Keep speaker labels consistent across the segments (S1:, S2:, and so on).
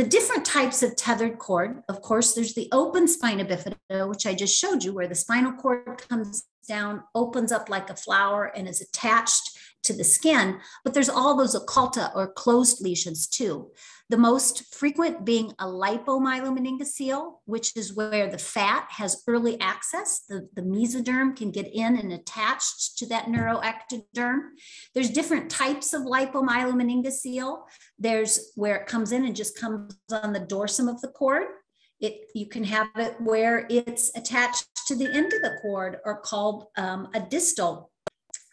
S1: the different types of tethered cord, of course, there's the open spina bifida, which I just showed you, where the spinal cord comes down, opens up like a flower, and is attached to the skin. But there's all those occulta or closed lesions too. The most frequent being a lipomyelomeningocele, which is where the fat has early access. The, the mesoderm can get in and attached to that neuroectoderm. There's different types of lipomyelomeningocele. There's where it comes in and just comes on the dorsum of the cord. It, you can have it where it's attached to the end of the cord are called um, a distal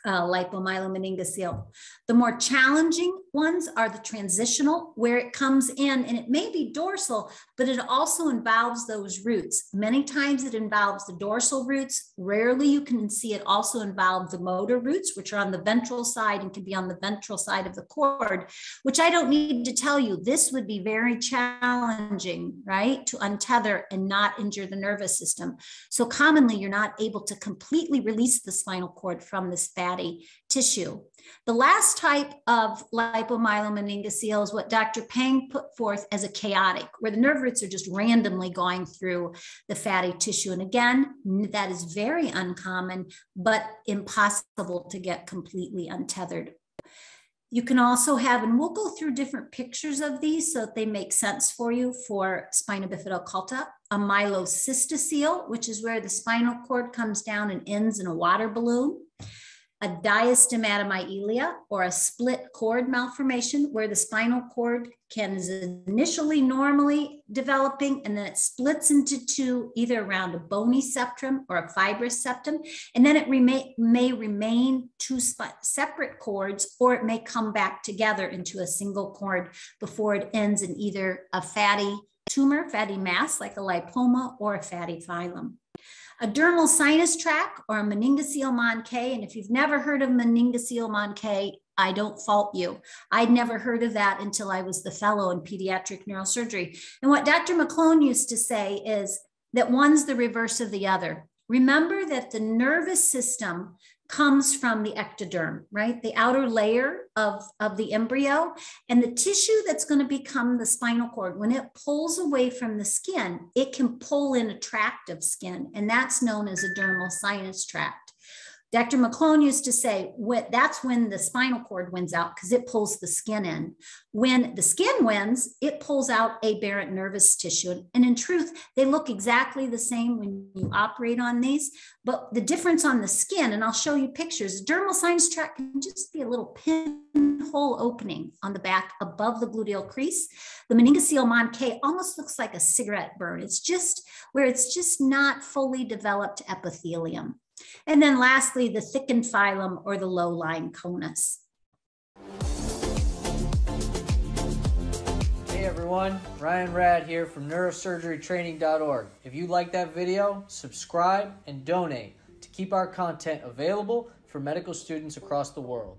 S1: uh, lipomyelomeningocele. The more challenging ones are the transitional, where it comes in and it may be dorsal, but it also involves those roots. Many times it involves the dorsal roots. Rarely you can see it also involve the motor roots, which are on the ventral side and can be on the ventral side of the cord, which I don't need to tell you. This would be very challenging, right? To untether and not injure the nervous system. So commonly you're not able to completely release the spinal cord from this fatty tissue. The last type of lipomyelomeningocele is what Dr. Pang put forth as a chaotic, where the nerve roots are just randomly going through the fatty tissue. And again, that is very uncommon, but impossible to get completely untethered. You can also have, and we'll go through different pictures of these so that they make sense for you for spina bifida occulta, a myelocystocele, which is where the spinal cord comes down and ends in a water balloon a diastematomyelia or a split cord malformation where the spinal cord can is initially normally developing and then it splits into two either around a bony septum or a fibrous septum. And then it may remain two separate cords or it may come back together into a single cord before it ends in either a fatty tumor fatty mass like a lipoma or a fatty filum a dermal sinus tract or a meningocele manqué. And if you've never heard of meningocele manqué, I don't fault you. I'd never heard of that until I was the fellow in pediatric neurosurgery. And what Dr. McLone used to say is that one's the reverse of the other. Remember that the nervous system comes from the ectoderm, right? The outer layer of, of the embryo and the tissue that's going to become the spinal cord. When it pulls away from the skin, it can pull in attractive skin, and that's known as a dermal sinus tract. Dr. McLone used to say that's when the spinal cord wins out because it pulls the skin in. When the skin wins, it pulls out aberrant nervous tissue. And in truth, they look exactly the same when you operate on these. But the difference on the skin, and I'll show you pictures, dermal sinus tract can just be a little pinhole opening on the back above the gluteal crease. The meningocele manqué almost looks like a cigarette burn. It's just where it's just not fully developed epithelium. And then lastly, the thickened filum or the low-lying conus.
S2: Hey everyone, Ryan Rad here from neurosurgerytraining.org. If you like that video, subscribe and donate to keep our content available for medical students across the world.